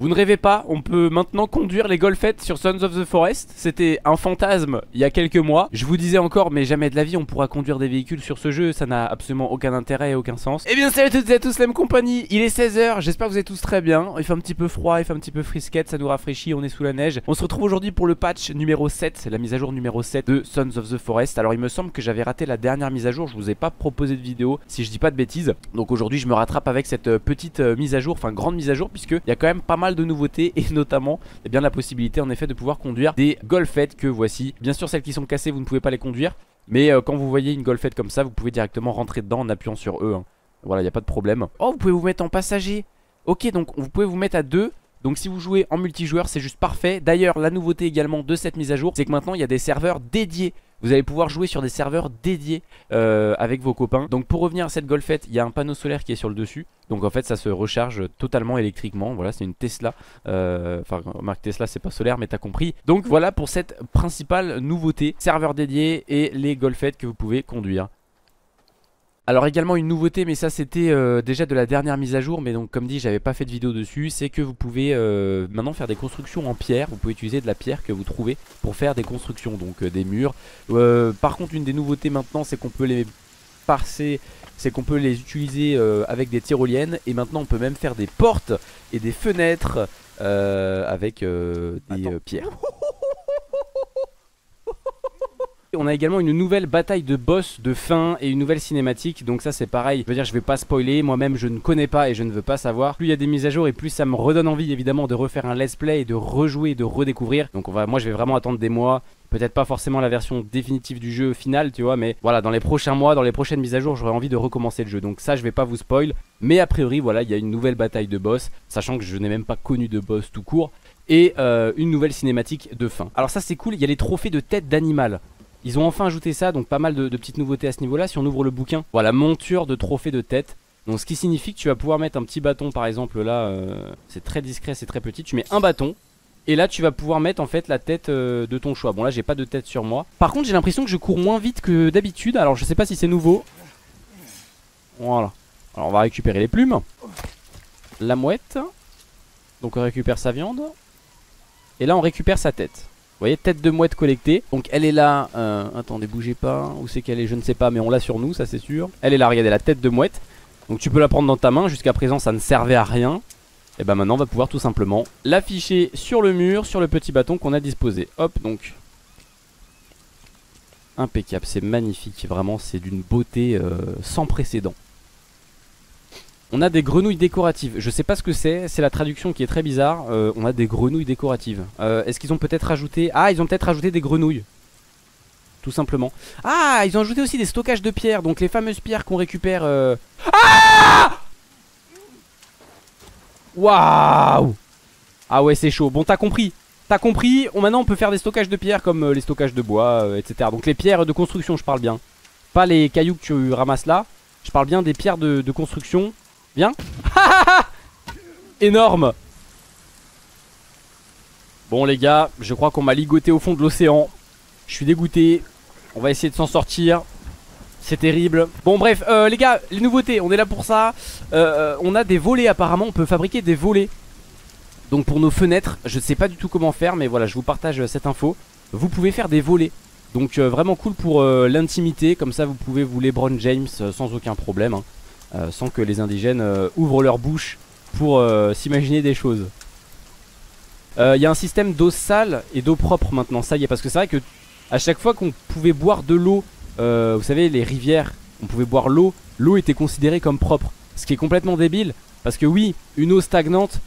Vous ne rêvez pas, on peut maintenant conduire les golfettes sur Sons of the Forest. C'était un fantasme il y a quelques mois. Je vous disais encore, mais jamais de la vie on pourra conduire des véhicules sur ce jeu. Ça n'a absolument aucun intérêt et aucun sens. Eh bien salut à toutes et à tous, la même compagnie. Il est 16h, j'espère que vous êtes tous très bien. Il fait un petit peu froid, il fait un petit peu frisquette, ça nous rafraîchit, on est sous la neige. On se retrouve aujourd'hui pour le patch numéro 7, la mise à jour numéro 7 de Sons of the Forest. Alors il me semble que j'avais raté la dernière mise à jour, je vous ai pas proposé de vidéo si je dis pas de bêtises. Donc aujourd'hui je me rattrape avec cette euh, petite euh, mise à jour, enfin grande mise à jour puisque il y a quand même pas mal de nouveautés et notamment eh bien la possibilité en effet de pouvoir conduire des golfettes que voici. Bien sûr celles qui sont cassées vous ne pouvez pas les conduire mais euh, quand vous voyez une golfette comme ça vous pouvez directement rentrer dedans en appuyant sur E. Hein. Voilà il n'y a pas de problème. Oh vous pouvez vous mettre en passager. Ok donc vous pouvez vous mettre à deux donc si vous jouez en multijoueur c'est juste parfait D'ailleurs la nouveauté également de cette mise à jour C'est que maintenant il y a des serveurs dédiés vous allez pouvoir jouer sur des serveurs dédiés euh, avec vos copains. Donc pour revenir à cette golfette, il y a un panneau solaire qui est sur le dessus. Donc en fait ça se recharge totalement électriquement. Voilà c'est une Tesla. Euh, Enfin marque Tesla c'est pas solaire mais t'as compris. Donc voilà pour cette principale nouveauté. Serveur dédié et les golfettes que vous pouvez conduire alors également une nouveauté mais ça c'était euh, déjà de la dernière mise à jour Mais donc comme dit j'avais pas fait de vidéo dessus C'est que vous pouvez euh, maintenant faire des constructions en pierre. Vous pouvez utiliser de la pierre que vous trouvez pour faire des constructions Donc euh, des murs. Par contre une des nouveautés maintenant c'est qu'on peut les parser C'est qu'on peut les utiliser avec des tyroliennes. Et maintenant on peut même faire des portes et des fenêtres avec des pierres on a également une nouvelle bataille de boss de fin et une nouvelle cinématique. Donc ça c'est pareil, je veux dire je vais pas spoiler. Moi-même je ne connais pas et je ne veux pas savoir. Plus il y a des mises à jour et plus ça me redonne envie évidemment de refaire un let's play Et de rejouer et de redécouvrir. Donc moi je vais vraiment attendre des mois. Peut-être pas forcément la version définitive du jeu final tu vois Mais voilà dans les prochains mois, dans les prochaines mises à jour J'aurais envie de recommencer le jeu. Donc ça je vais pas vous spoil. Mais a priori voilà il y a une nouvelle bataille de boss Sachant que je n'ai même pas connu de boss tout court et euh, une nouvelle cinématique de fin. Alors ça c'est cool, il y a les trophées de tête d'animal ils ont enfin ajouté ça, donc pas mal de, petites nouveautés à ce niveau-là. Si on ouvre le bouquin, voilà, monture de trophée de tête. Donc ce qui signifie que tu vas pouvoir mettre un petit bâton par exemple là, euh, c'est très discret, c'est très petit. Tu mets un bâton et là tu vas pouvoir mettre en fait la tête euh, de ton choix. Bon là j'ai pas de tête sur moi. Par contre j'ai l'impression que je cours moins vite que d'habitude. Alors je sais pas si c'est nouveau. Voilà. Alors on va récupérer les plumes. La mouette. Donc on récupère sa viande. Et là on récupère sa tête. Vous voyez, tête de mouette collectée. Donc elle est là. Euh, attendez, bougez pas. Où c'est qu'elle est Je ne sais pas, mais on l'a sur nous, ça c'est sûr. Elle est là, regardez, la tête de mouette. Donc tu peux la prendre dans ta main. Jusqu'à présent, ça ne servait à rien. Et ben maintenant, on va pouvoir tout simplement l'afficher sur le mur, sur le petit bâton qu'on a disposé. Hop, donc. Impeccable, c'est magnifique. Vraiment, c'est d'une beauté euh, sans précédent. On a des grenouilles décoratives. Je sais pas ce que c'est, c'est la traduction qui est très bizarre. Euh, on a des grenouilles décoratives. Euh, est-ce qu'ils ont peut-être rajouté... Ah, ils ont peut-être rajouté des grenouilles. Tout simplement. Ah, ils ont ajouté aussi des stockages de pierres. Donc les fameuses pierres qu'on récupère... Euh... Ah Waouh Ah ouais, c'est chaud. Bon, t'as compris. T'as compris. On, maintenant, on peut faire des stockages de pierres comme euh, les stockages de bois, etc. Donc les pierres de construction, je parle bien. Pas les cailloux que tu ramasses là. Je parle bien des pierres de construction Viens Énorme. Bon les gars, je crois qu'on m'a ligoté au fond de l'océan. Je suis dégoûté. On va essayer de s'en sortir. C'est terrible. Bon bref euh, les gars les nouveautés on est là pour ça. Euh, On a des volets apparemment On peut fabriquer des volets. Donc pour nos fenêtres je sais pas du tout comment faire Mais voilà je vous partage cette info. Vous pouvez faire des volets. Donc euh, vraiment cool pour l'intimité. Comme ça vous pouvez vous Lebron James sans aucun problème hein. Euh, sans que les indigènes euh, ouvrent leur bouche pour euh, s'imaginer des choses. Il y a un système d'eau sale et d'eau propre maintenant, ça y est, parce que c'est vrai que à chaque fois qu'on pouvait boire de l'eau, vous savez, les rivières, on pouvait boire l'eau, l'eau était considérée comme propre. Ce qui est complètement débile, parce que oui, une eau stagnante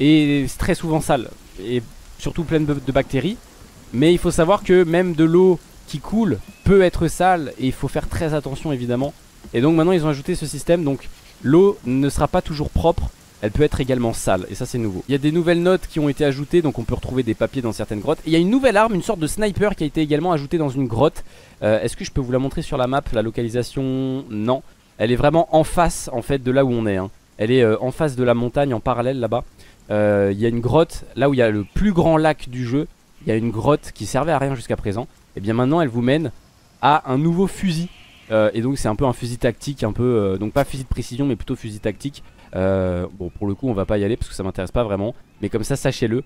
est très souvent sale, et surtout pleine de bactéries. Mais il faut savoir que même de l'eau qui coule peut être sale, et il faut faire très attention évidemment. Et donc maintenant ils ont ajouté ce système. Donc l'eau ne sera pas toujours propre elle peut être également sale. Et ça c'est nouveau. Il y a des nouvelles notes qui ont été ajoutées Donc on peut retrouver des papiers dans certaines grottes. Et il y a une nouvelle arme, une sorte de sniper qui a été également ajoutée dans une grotte. Euh, Est-ce que je peux vous la montrer sur la map La localisation? Non. Elle est vraiment en face en fait de là où on est hein. Elle est euh, en face de la montagne en parallèle là-bas. Euh, Il y a une grotte là où il y a le plus grand lac du jeu. Il y a une grotte qui servait à rien jusqu'à présent. Et bien maintenant elle vous mène à un nouveau fusil Euh, et donc c'est un peu un fusil tactique, un peu euh, donc pas fusil de précision mais plutôt fusil tactique. Euh, bon pour le coup on va pas y aller parce que ça m'intéresse pas vraiment, mais comme ça sachez-le,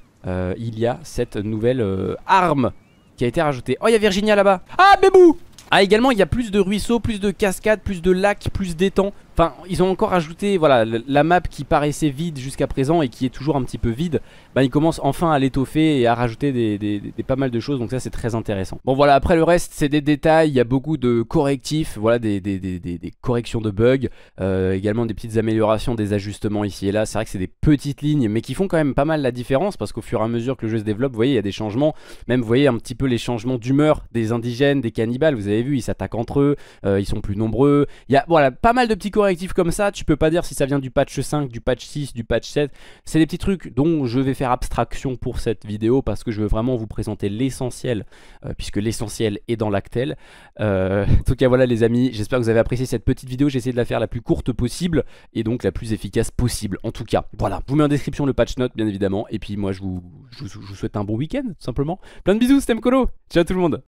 il y a cette nouvelle arme qui a été rajoutée. Oh il y a Virginia là-bas. Ah bébou ah également il y a plus de ruisseaux, plus de cascades, plus de lacs, plus d'étangs Enfin ils ont encore ajouté voilà la map qui paraissait vide jusqu'à présent et qui est toujours un petit peu vide Bah ils commencent enfin à l'étoffer et à rajouter des, pas mal de choses. Donc ça c'est très intéressant. Bon voilà après le reste c'est des détails, il y a beaucoup de correctifs Voilà des, corrections de bugs euh, Également des petites améliorations, des ajustements ici et là. C'est vrai que c'est des petites lignes mais qui font quand même pas mal la différence Parce qu'au fur et à mesure que le jeu se développe vous voyez il y a des changements. Même vous voyez un petit peu les changements d'humeur des indigènes, des cannibales. Vous avez vu, ils s'attaquent entre eux, euh, ils sont plus nombreux. Il y a voilà, pas mal de petits correctifs comme ça. Tu peux pas dire si ça vient du patch 5, du patch 6, du patch 7. C'est des petits trucs dont je vais faire abstraction pour cette vidéo parce que je veux vraiment vous présenter l'essentiel, euh, puisque l'essentiel est dans l'actel. Euh, en tout cas, voilà les amis, j'espère que vous avez apprécié cette petite vidéo. J'ai essayé de la faire la plus courte possible et donc la plus efficace possible. En tout cas, voilà. Je vous mets en description le patch note, bien évidemment. Et puis moi, je vous, je souhaite un bon week-end, simplement. Plein de bisous, c'était Mkolo. Ciao tout le monde.